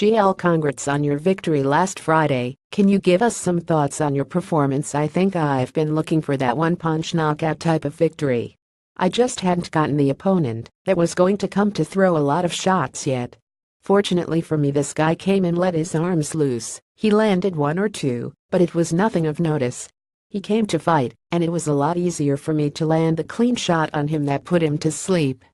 GL congrats on your victory last Friday, can you give us some thoughts on your performance I think I've been looking for that one-punch knockout type of victory. I just hadn't gotten the opponent that was going to come to throw a lot of shots yet. Fortunately for me this guy came and let his arms loose, he landed one or two, but it was nothing of notice. He came to fight, and it was a lot easier for me to land the clean shot on him that put him to sleep.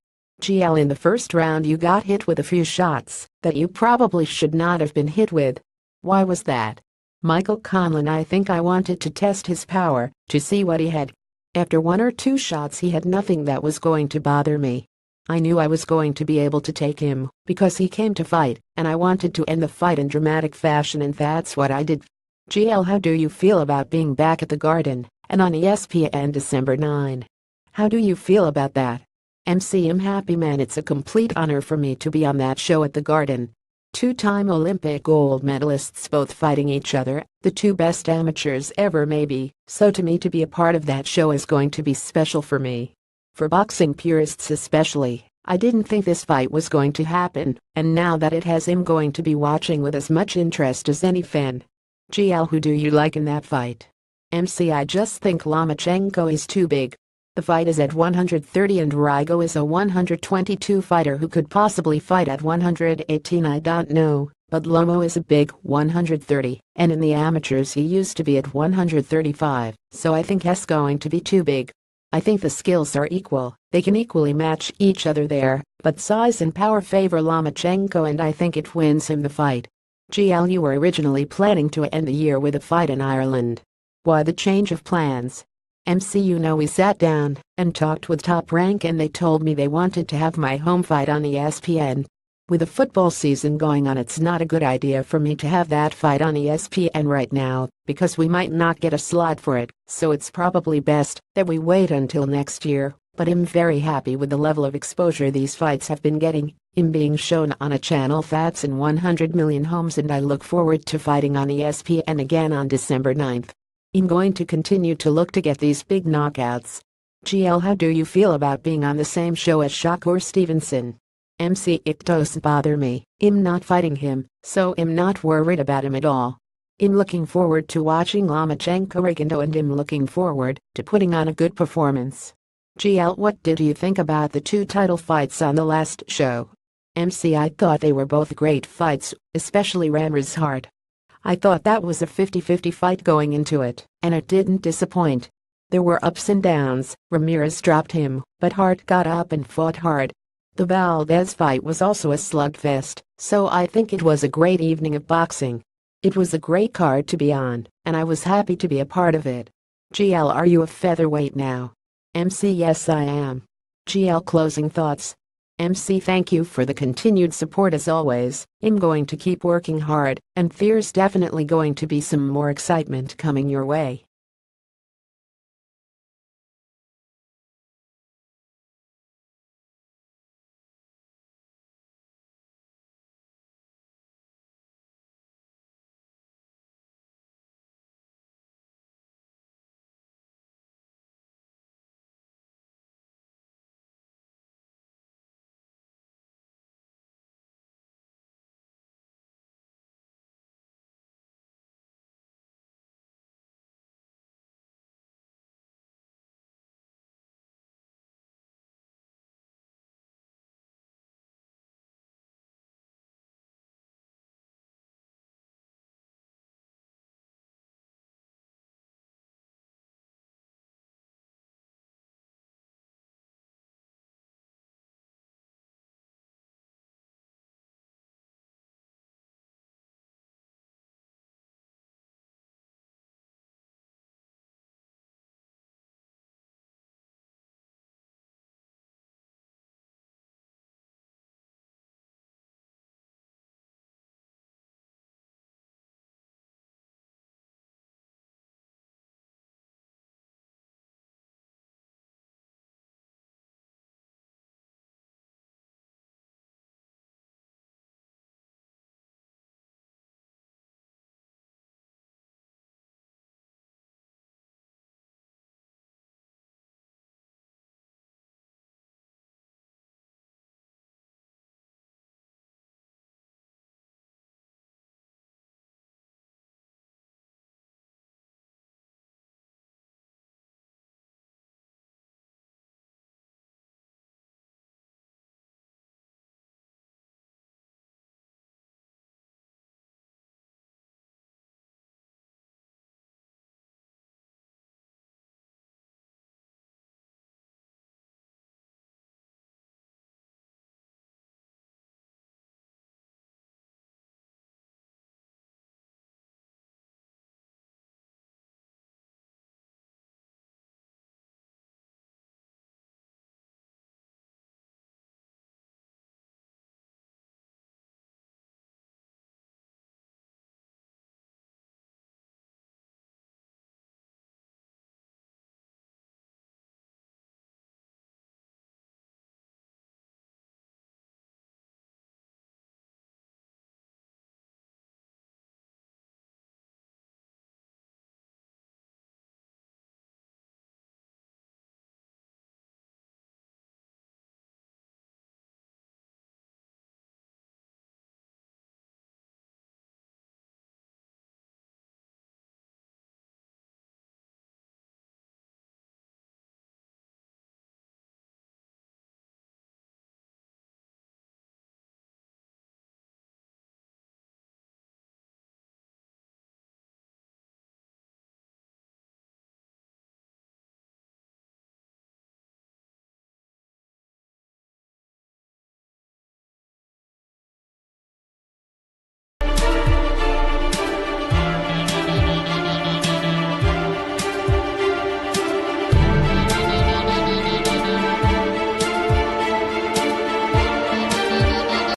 GL in the first round you got hit with a few shots that you probably should not have been hit with. Why was that? Michael Conlan I think I wanted to test his power to see what he had. After one or two shots he had nothing that was going to bother me. I knew I was going to be able to take him because he came to fight and I wanted to end the fight in dramatic fashion and that's what I did. GL how do you feel about being back at the Garden and on ESPN December 9? How do you feel about that? MC I'm happy man it's a complete honor for me to be on that show at the Garden. Two-time Olympic gold medalists both fighting each other, the two best amateurs ever maybe, so to me to be a part of that show is going to be special for me. For boxing purists especially, I didn't think this fight was going to happen, and now that it has I'm going to be watching with as much interest as any fan. GL who do you like in that fight? MC I just think Lomachenko is too big, the fight is at 130 and Rigo is a 122 fighter who could possibly fight at 118 I don't know, but Lomo is a big 130 and in the amateurs he used to be at 135, so I think he's going to be too big. I think the skills are equal, they can equally match each other there, but size and power favor Lomachenko and I think it wins him the fight. GL you were originally planning to end the year with a fight in Ireland. Why the change of plans? MCU you know we sat down and talked with Top Rank and they told me they wanted to have my home fight on ESPN. With the football season going on it's not a good idea for me to have that fight on ESPN right now because we might not get a slot for it, so it's probably best that we wait until next year. But I'm very happy with the level of exposure these fights have been getting, in being shown on a channel that's in 100 million homes and I look forward to fighting on ESPN again on December 9th. I'm going to continue to look to get these big knockouts. GL how do you feel about being on the same show as Shakur Stevenson? MC it doesn't bother me, I'm not fighting him, so I'm not worried about him at all. I'm looking forward to watching Lomachenko Rigondeaux and I'm looking forward to putting on a good performance. GL what did you think about the two title fights on the last show? MC I thought they were both great fights, especially Ramirez Hart. I thought that was a 50-50 fight going into it, and it didn't disappoint. There were ups and downs, Ramirez dropped him, but Hart got up and fought hard. The Valdez fight was also a slugfest, so I think it was a great evening of boxing. It was a great card to be on, and I was happy to be a part of it. GL are you a featherweight now? MC yes I am. GL closing thoughts. MC thank you for the continued support as always, I'm going to keep working hard, and there's definitely going to be some more excitement coming your way.